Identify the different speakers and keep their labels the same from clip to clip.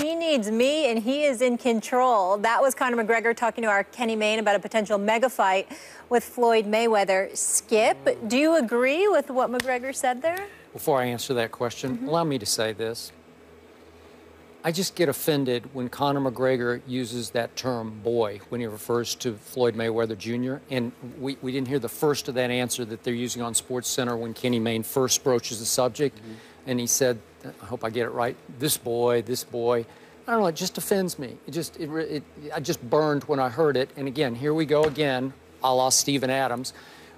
Speaker 1: he needs me and he is in control. That was Conor McGregor talking to our Kenny Mayne about a potential mega fight with Floyd Mayweather. Skip, do you agree with what McGregor said there?
Speaker 2: Before I answer that question, mm -hmm. allow me to say this. I just get offended when Conor McGregor uses that term boy when he refers to Floyd Mayweather Jr. And we, we didn't hear the first of that answer that they're using on Sports Center when Kenny Mayne first broaches the subject. Mm -hmm. And he said, I hope I get it right, this boy, this boy. I don't know, it just offends me. It just, it, it, I just burned when I heard it. And again, here we go again, a la Steven Adams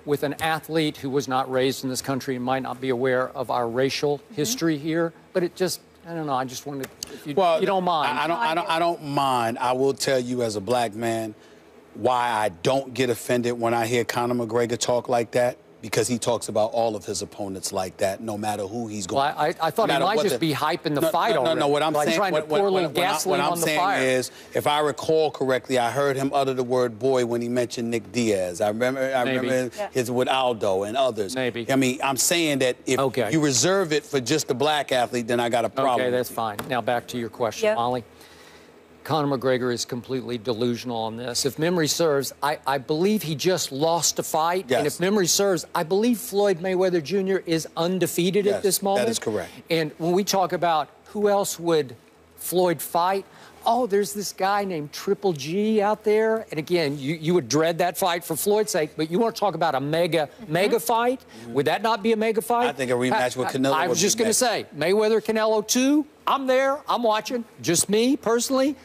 Speaker 2: with an athlete who was not raised in this country and might not be aware of our racial mm -hmm. history here. But it just, I don't know. I just wanted, if you,
Speaker 3: well,
Speaker 2: you don't mind.
Speaker 3: I, I, don't, I, don't, I don't mind. I will tell you as a black man why I don't get offended when I hear Conor McGregor talk like that because he talks about all of his opponents like that, no matter who he's going.
Speaker 2: Well, I, I thought he might just the, be hyping the
Speaker 3: no,
Speaker 2: fight.
Speaker 3: No, no, no. What I'm
Speaker 2: like
Speaker 3: saying,
Speaker 2: trying
Speaker 3: what,
Speaker 2: to pour
Speaker 3: what,
Speaker 2: a little gasoline
Speaker 3: what,
Speaker 2: on the fire.
Speaker 3: is, if I recall correctly, I heard him utter the word "boy" when he mentioned Nick Diaz. I remember, I
Speaker 2: Maybe.
Speaker 3: remember
Speaker 2: yeah.
Speaker 3: his with Aldo and others.
Speaker 2: Maybe.
Speaker 3: I mean, I'm saying that if
Speaker 2: okay.
Speaker 3: you reserve it for just the black athlete, then I got a problem.
Speaker 2: Okay, that's fine. Now back to your question,
Speaker 1: yep.
Speaker 2: Molly. Conor McGregor is completely delusional on this. If memory serves, I, I believe he just lost a fight.
Speaker 3: Yes.
Speaker 2: And if memory serves, I believe Floyd Mayweather Jr. is undefeated
Speaker 3: yes,
Speaker 2: at this moment.
Speaker 3: That is correct.
Speaker 2: And when we talk about who else would Floyd fight, oh, there's this guy named Triple G out there. And again, you, you would dread that fight for Floyd's sake, but you want to talk about a mega, mm-hmm. mega fight? Mm-hmm. Would that not be a mega fight?
Speaker 3: I think a rematch with Canelo
Speaker 2: I, I was just going to say, Mayweather Canelo 2, I'm there, I'm watching. Just me, personally.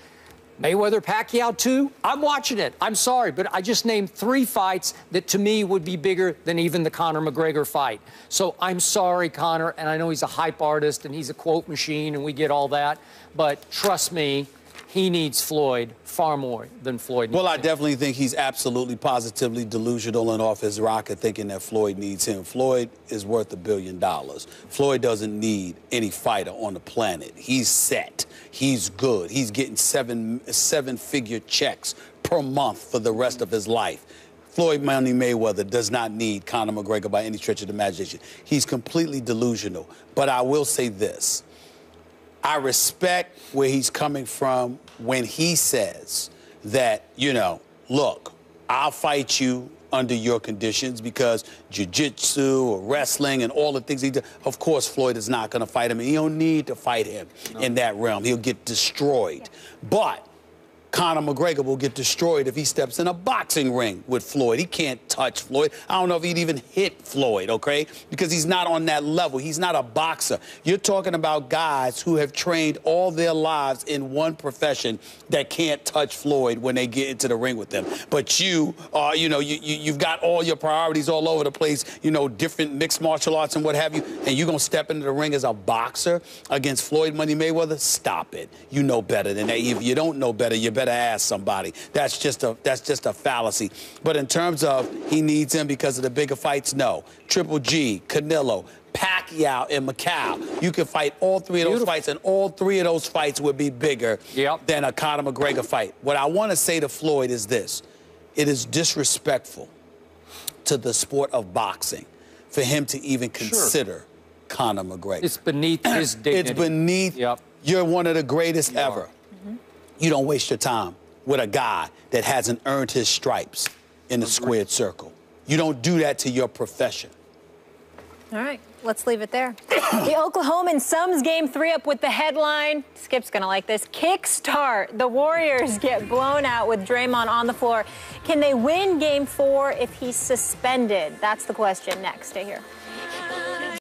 Speaker 2: Mayweather Pacquiao too. I'm watching it. I'm sorry, but I just named three fights that to me would be bigger than even the Conor McGregor fight. So I'm sorry, Conor, and I know he's a hype artist and he's a quote machine and we get all that, but trust me, he needs Floyd far more than Floyd needs.
Speaker 3: Well,
Speaker 2: I
Speaker 3: him. definitely think he's absolutely positively delusional and off his rocker thinking that Floyd needs him. Floyd is worth a billion dollars. Floyd doesn't need any fighter on the planet. He's set. He's good. He's getting seven seven figure checks per month for the rest of his life. Floyd Money Mayweather does not need Conor McGregor by any stretch of the imagination. He's completely delusional. But I will say this. I respect where he's coming from when he says that, you know, look, I'll fight you under your conditions because jiu-jitsu or wrestling and all the things he does. Of course, Floyd is not going to fight him, he don't need to fight him no. in that realm. He'll get destroyed. But Conor McGregor will get destroyed if he steps in a boxing ring with Floyd. He can't touch Floyd. I don't know if he'd even hit Floyd, okay? Because he's not on that level. He's not a boxer. You're talking about guys who have trained all their lives in one profession that can't touch Floyd when they get into the ring with them. But you are, you know, you, you, have got all your priorities all over the place, you know, different mixed martial arts and what have you, and you're going to step into the ring as a boxer against Floyd Money Mayweather? Stop it. You know better than that. If you don't know better, you better ask somebody. That's just a that's just a fallacy. But in terms of he needs him because of the bigger fights, no. Triple G, Canelo, Pacquiao, and Macau. You can fight all three of those Beautiful. fights, and all three of those fights would be bigger
Speaker 2: yep.
Speaker 3: than a Conor McGregor fight. What I want to say to Floyd is this: it is disrespectful to the sport of boxing for him to even consider sure. Conor McGregor.
Speaker 2: It's beneath his dignity.
Speaker 3: It's beneath.
Speaker 2: Yep.
Speaker 3: You're one of the greatest you ever. -hmm. You don't waste your time with a guy that hasn't earned his stripes in the squared circle. You don't do that to your profession.
Speaker 1: All right, let's leave it there. the Oklahoman sums game three up with the headline. Skip's gonna like this. Kickstart. The Warriors get blown out with Draymond on the floor. Can they win game four if he's suspended? That's the question next. Stay here.